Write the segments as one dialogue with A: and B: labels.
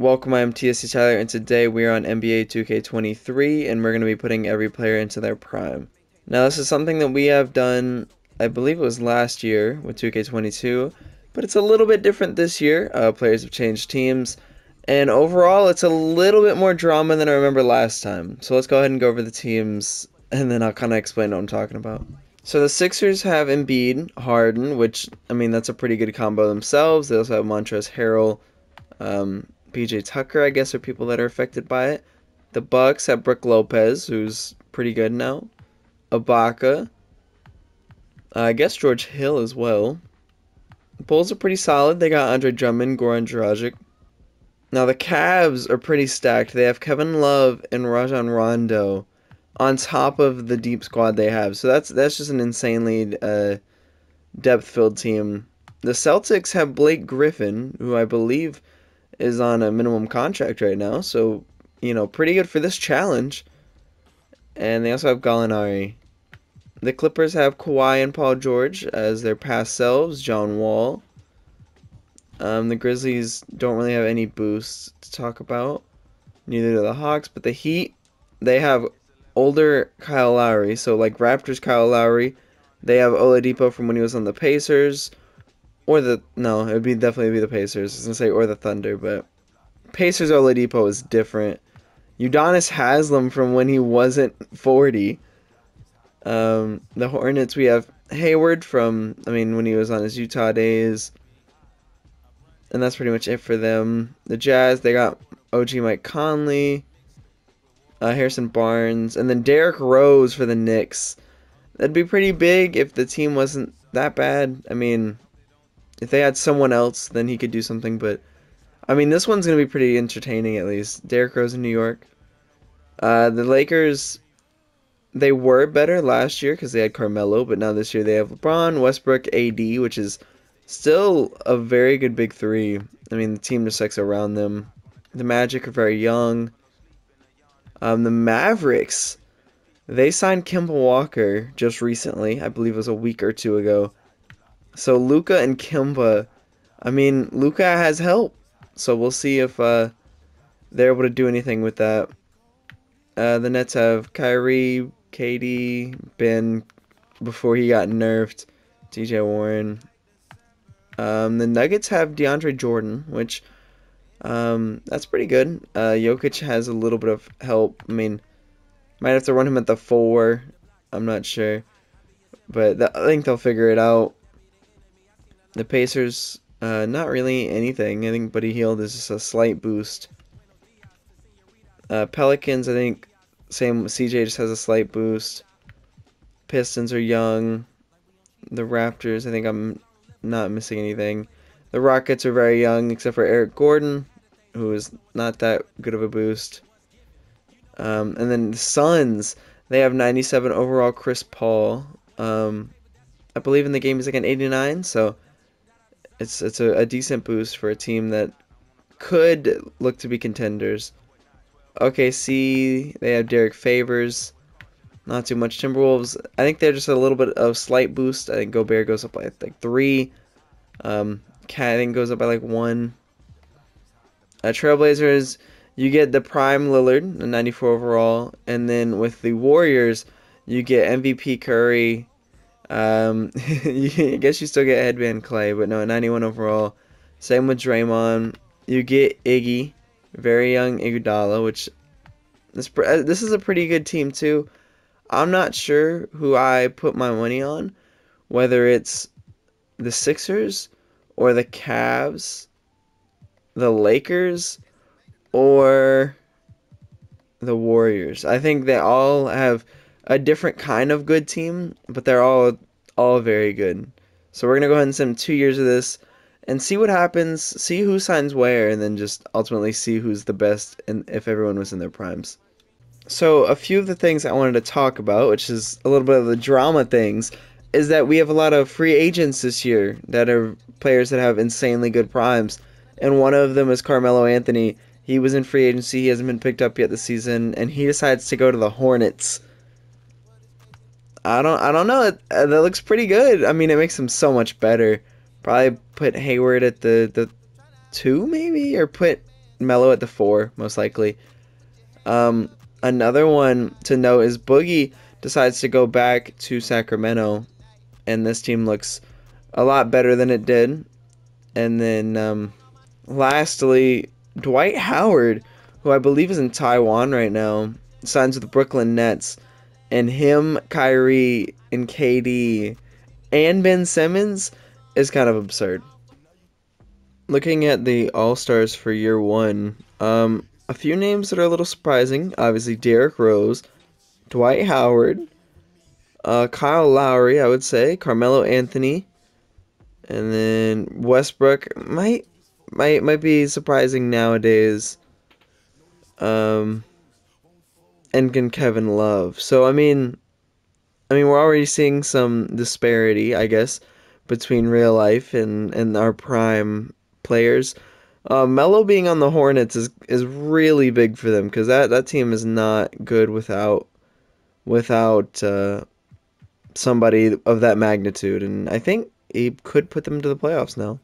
A: Welcome, I'm TST Tyler, and today we are on NBA 2K23, and we're going to be putting every player into their prime. Now, this is something that we have done, I believe it was last year with 2K22, but it's a little bit different this year. Uh, players have changed teams, and overall, it's a little bit more drama than I remember last time. So let's go ahead and go over the teams, and then I'll kind of explain what I'm talking about. So the Sixers have Embiid, Harden, which, I mean, that's a pretty good combo themselves. They also have Montrezl Harrell, um, PJ Tucker, I guess, are people that are affected by it. The Bucks have Brook Lopez, who's pretty good now. Ibaka. Uh, I guess George Hill as well. The Bulls are pretty solid. They got Andre Drummond, Goran Dragic. Now the Cavs are pretty stacked. They have Kevin Love and Rajon Rondo on top of the deep squad they have. So that's that's just an insanely uh, depth-filled team. The Celtics have Blake Griffin, who I believe is on a minimum contract right now. So, you know, pretty good for this challenge. And they also have Gallinari. The Clippers have Kawhi and Paul George as their past selves, John Wall. Um, the Grizzlies don't really have any boosts to talk about. Neither do the Hawks, but the Heat, they have older Kyle Lowry. So like Raptors Kyle Lowry, they have Oladipo from when he was on the Pacers, or the no, it would be definitely be the Pacers. I was gonna say or the Thunder, but Pacers Oladipo is different. Udonis Haslem from when he wasn't forty. Um, the Hornets we have Hayward from I mean when he was on his Utah days. And that's pretty much it for them. The Jazz, they got OG Mike Conley uh, Harrison Barnes, and then Derrick Rose for the Knicks. That'd be pretty big if the team wasn't that bad. I mean, if they had someone else, then he could do something. But I mean, this one's gonna be pretty entertaining at least. Derrick Rose in New York. Uh, the Lakers, they were better last year because they had Carmelo, but now this year they have LeBron, Westbrook, AD, which is still a very good big three. I mean, the team just likes around them. The Magic are very young. Um, the Mavericks, they signed Kemba Walker just recently. I believe it was a week or two ago. So Luka and Kemba, I mean, Luka has help. So we'll see if uh, they're able to do anything with that. Uh, the Nets have Kyrie, KD, Ben, before he got nerfed, TJ Warren. Um, the Nuggets have DeAndre Jordan, which um, that's pretty good. Uh, Jokic has a little bit of help. I mean, might have to run him at the four. I'm not sure, but I think they'll figure it out. The Pacers, uh, not really anything. I think Buddy Hield is just a slight boost. Uh, Pelicans, I think, same. CJ just has a slight boost. Pistons are young. The Raptors, I think I'm not missing anything. The Rockets are very young, except for Eric Gordon, who is not that good of a boost. Um, and then the Suns, they have 97 overall Chris Paul. Um, I believe in the game he's like an 89, so it's it's a, a decent boost for a team that could look to be contenders. OKC, they have Derrick Favors. Not too much. Timberwolves, I think they're just a little bit of slight boost. I think Gobert goes up by like three. Um, KAT I think goes up by like one. Uh, Trailblazers, you get the prime Lillard, the 94 overall, and then with the Warriors, you get MVP Curry. Um, I guess you still get headband Clay, but no, 91 overall. Same with Draymond. You get Iggy, very young Iguodala, which this uh, this is a pretty good team too. I'm not sure who I put my money on, whether it's the Sixers or the Cavs, the Lakers, or the Warriors. I think they all have a different kind of good team, but they're all all very good. So we're gonna go ahead and send two years of this and see what happens, see who signs where, and then just ultimately see who's the best and if everyone was in their primes. So a few of the things I wanted to talk about, which is a little bit of the drama things, is that we have a lot of free agents this year that are players that have insanely good primes. And one of them is Carmelo Anthony. He was in free agency, he hasn't been picked up yet this season, and he decides to go to the Hornets. I don't I don't know. Uh, that looks pretty good. I mean, it makes him so much better. Probably put Hayward at the the 2 maybe or put Melo at the four, most likely. Um, another one to note is Boogie decides to go back to Sacramento, and this team looks a lot better than it did. And then um, lastly, Dwight Howard, who I believe is in Taiwan right now, signs with the Brooklyn Nets. And him, Kyrie, and KD, and Ben Simmons is kind of absurd. Looking at the All Stars for year one, um, a few names that are a little surprising. Obviously, Derrick Rose, Dwight Howard, uh, Kyle Lowry, I would say, Carmelo Anthony, and then Westbrook might might might be surprising nowadays. Um, and can Kevin Love. So I mean, I mean we're already seeing some disparity, I guess, between real life and and our prime players. Uh, being on the Hornets is is really big for them because that that team is not good without without uh, somebody of that magnitude, and I think he could put them to the playoffs now.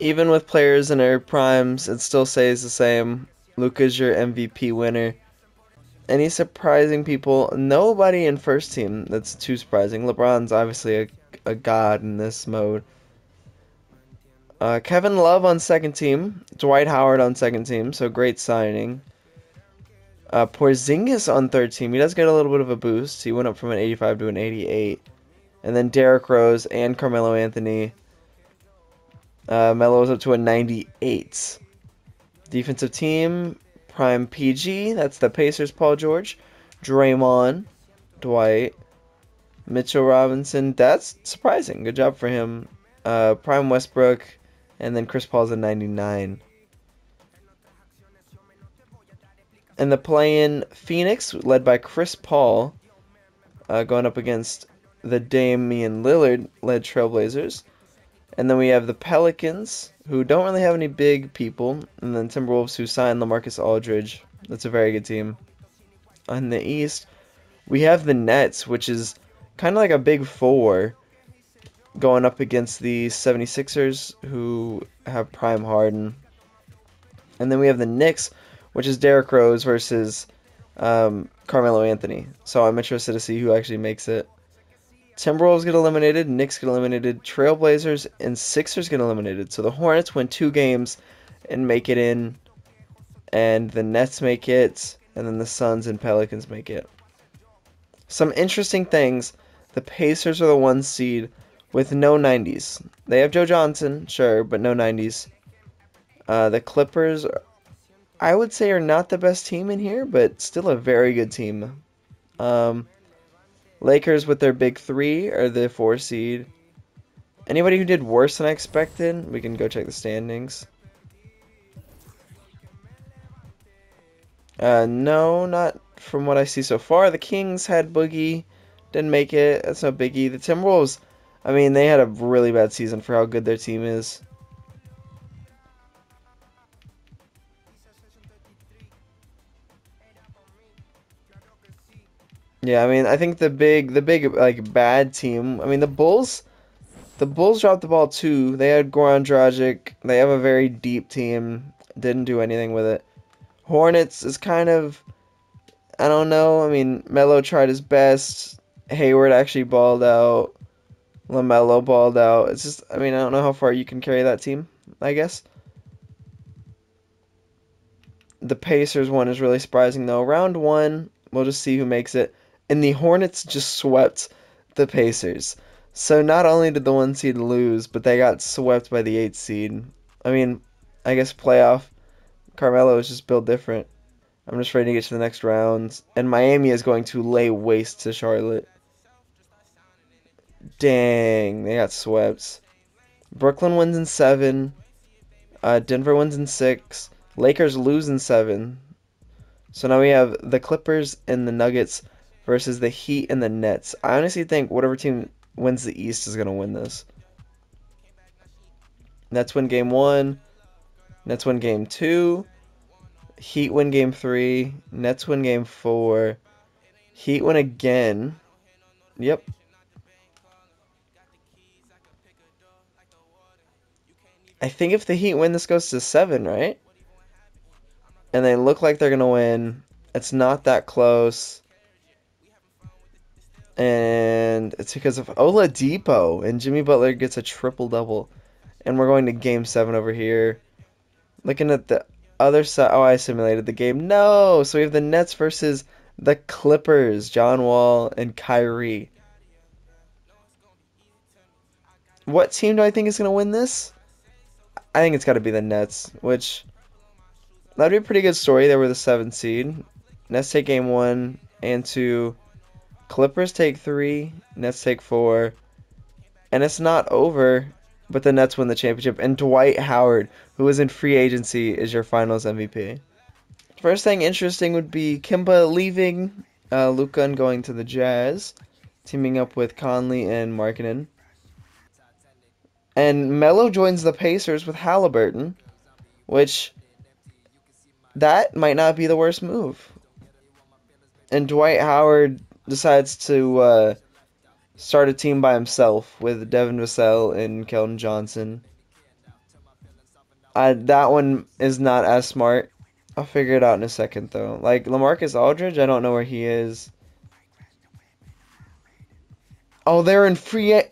A: Even with players in their primes, it still stays the same. Luka's your MVP winner. Any surprising people? Nobody in first team that's too surprising. LeBron's obviously a, a god in this mode. Uh, Kevin Love on second team. Dwight Howard on second team, so great signing. Uh, Porzingis on third team. He does get a little bit of a boost. He went up from an 85 to an 88. And then Derrick Rose and Carmelo Anthony. Uh, Melo's up to a 98. Defensive team, Prime PG. That's the Pacers, Paul George. Draymond, Dwight, Mitchell Robinson. That's surprising. Good job for him. Uh, Prime Westbrook. And then Chris Paul's a 99. And the play-in Phoenix, led by Chris Paul, uh, going up against the Damian Lillard led Trailblazers. And then we have the Pelicans, who don't really have any big people. And then Timberwolves, who signed LaMarcus Aldridge. That's a very good team. On the East, we have the Nets, which is kind of like a big four going up against the 76ers, who have Prime Harden. And then we have the Knicks, which is Derrick Rose versus um, Carmelo Anthony. So I'm interested to see who actually makes it. Timberwolves get eliminated, Knicks get eliminated, Trailblazers and Sixers get eliminated. So the Hornets win two games and make it in, and the Nets make it, and then the Suns and Pelicans make it. Some interesting things. The Pacers are the one seed with no 90s. They have Joe Johnson, sure, but no 90s. Uh, the Clippers, I would say, are not the best team in here, but still a very good team. Um, Lakers with their big three are the four seed. Anybody who did worse than I expected, we can go check the standings. Uh, no, not from what I see so far. The Kings had Boogie, didn't make it. That's no biggie. The Timberwolves, I mean, they had a really bad season for how good their team is. Yeah, I mean, I think the big, the big like bad team. I mean, the Bulls, the Bulls dropped the ball too. They had Goran Dragic. They have a very deep team. Didn't do anything with it. Hornets is kind of, I don't know. I mean, Melo tried his best. Hayward actually balled out. LaMelo balled out. It's just, I mean, I don't know how far you can carry that team. I guess. The Pacers one is really surprising though. Round one, we'll just see who makes it and the Hornets just swept the Pacers. So not only did the one seed lose, but they got swept by the eight seed. I mean, I guess playoff Carmelo is just built different. I'm just ready to get to the next round, and Miami is going to lay waste to Charlotte. Dang, they got swept. Brooklyn wins in seven. Uh, Denver wins in six. Lakers lose in seven. So now we have the Clippers and the Nuggets versus the Heat and the Nets. I honestly think whatever team wins the East is going to win this. Nets win game one. Nets win game two. Heat win game three. Nets win game four. Heat win again. Yep. I think if the Heat win, this goes to seven, right? and they look like they're going to win. It's not that close. And it's because of Oladipo and Jimmy Butler gets a triple double. And we're going to game 7 over here. Looking at the other side. Oh, I simulated the game. No! So we have the Nets versus the Clippers. John Wall and Kyrie. What team do I think is going to win this? I think it's got to be the Nets, which that'd be a pretty good story. They were the seventh seed. Nets take game one and two. Clippers take three. Nets take four. And it's not over, but the Nets win the championship. And Dwight Howard, who is in free agency, is your finals MVP. First thing interesting would be Kemba leaving, uh, and going to the Jazz, teaming up with Conley and Markkanen. And Melo joins the Pacers with Halliburton, which that might not be the worst move. And Dwight Howard decides to uh, start a team by himself with Devin Vassell and Keldon Johnson. I, that one is not as smart. I'll figure it out in a second, though. Like, LaMarcus Aldridge, I don't know where he is. Oh, they're in free...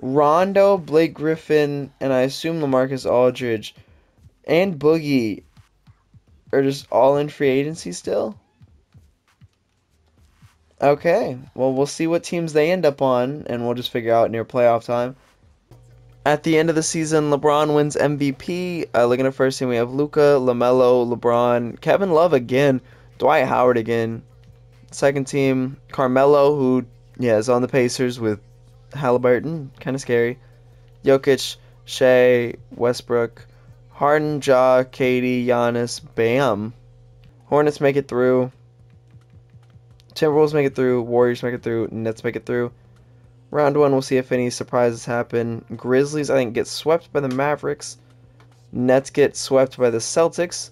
A: Rondo, Blake Griffin, and I assume LaMarcus Aldridge and Boogie are just all in free agency still? Okay, well, we'll see what teams they end up on, and we'll just figure out near playoff time. At the end of the season, LeBron wins MVP. Uh, looking at first team, we have Luka, LaMelo, LeBron, Kevin Love again, Dwight Howard again. Second team, Carmelo, who yeah is on the Pacers with Halliburton, kind of scary. Jokic, Shai, Westbrook, Harden, Ja, KD, Giannis, Bam. Hornets make it through. Timberwolves make it through, Warriors make it through, Nets make it through. Round one, we'll see if any surprises happen. Grizzlies, I think, get swept by the Mavericks. Nets get swept by the Celtics.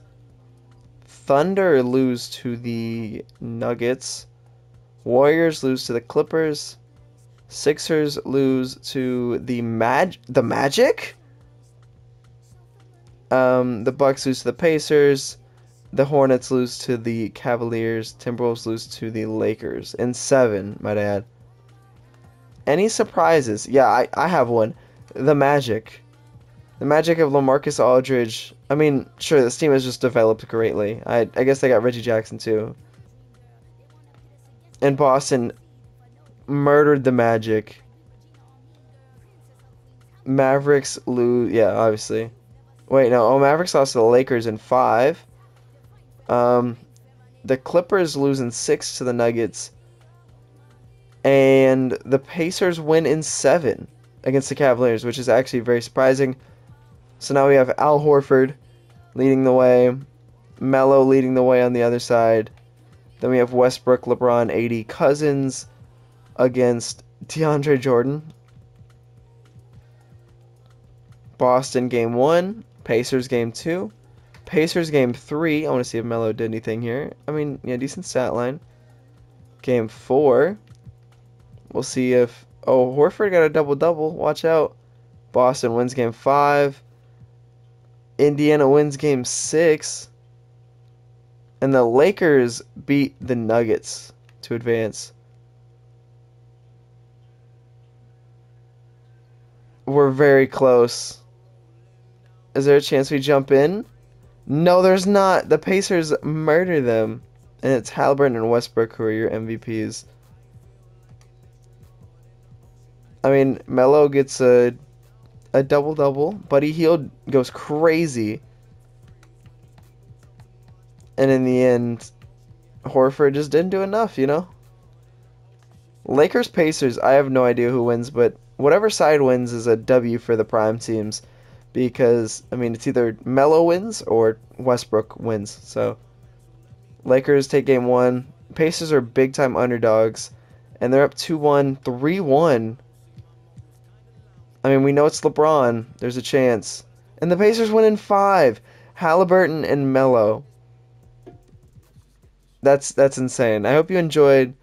A: Thunder lose to the Nuggets. Warriors lose to the Clippers. Sixers lose to the Mag the Magic. Um, the Bucks lose to the Pacers. The Hornets lose to the Cavaliers. Timberwolves lose to the Lakers. In seven, might I add. Any surprises? Yeah, I, I have one. The Magic. The Magic of LaMarcus Aldridge. I mean, sure, this team has just developed greatly. I, I guess they got Reggie Jackson too. And Boston murdered the Magic. Mavericks lose. Yeah, obviously. Wait, no. Oh, Mavericks lost to the Lakers in five. Um, the Clippers lose in six to the Nuggets, and the Pacers win in seven against the Cavaliers, which is actually very surprising. So now we have Al Horford leading the way, Melo leading the way on the other side. Then we have Westbrook, LeBron, AD, Cousins against DeAndre Jordan. Boston game one, Pacers game two. Pacers game three. I want to see if Melo did anything here. I mean, yeah, decent stat line. Game four. We'll see if. Oh, Horford got a double double. Watch out. Boston wins game five. Indiana wins game six. And the Lakers beat the Nuggets to advance. We're very close. Is there a chance we jump in? No, there's not. The Pacers murder them. And it's Halliburton and Westbrook who are your MVPs. I mean, Melo gets a a double double. Buddy Hield goes crazy. And in the end, Horford just didn't do enough, you know? Lakers Pacers, I have no idea who wins, but whatever side wins is a W for the prime teams because I mean it's either Melo wins or Westbrook wins. So Lakers take game one. Pacers are big time underdogs, and they're up 2-1, 3-1. I mean, we know it's LeBron. There's a chance. And the Pacers win in five. Halliburton and Melo. That's that's insane. I hope you enjoyed.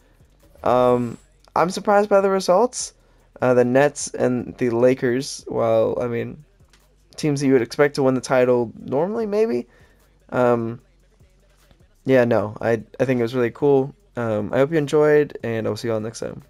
A: Um, I'm surprised by the results. Uh, the Nets and the Lakers. Well, I mean, teams that you would expect to win the title normally, maybe. Um, yeah, no, I I think it was really cool. Um, I hope you enjoyed, and I'll see you all next time.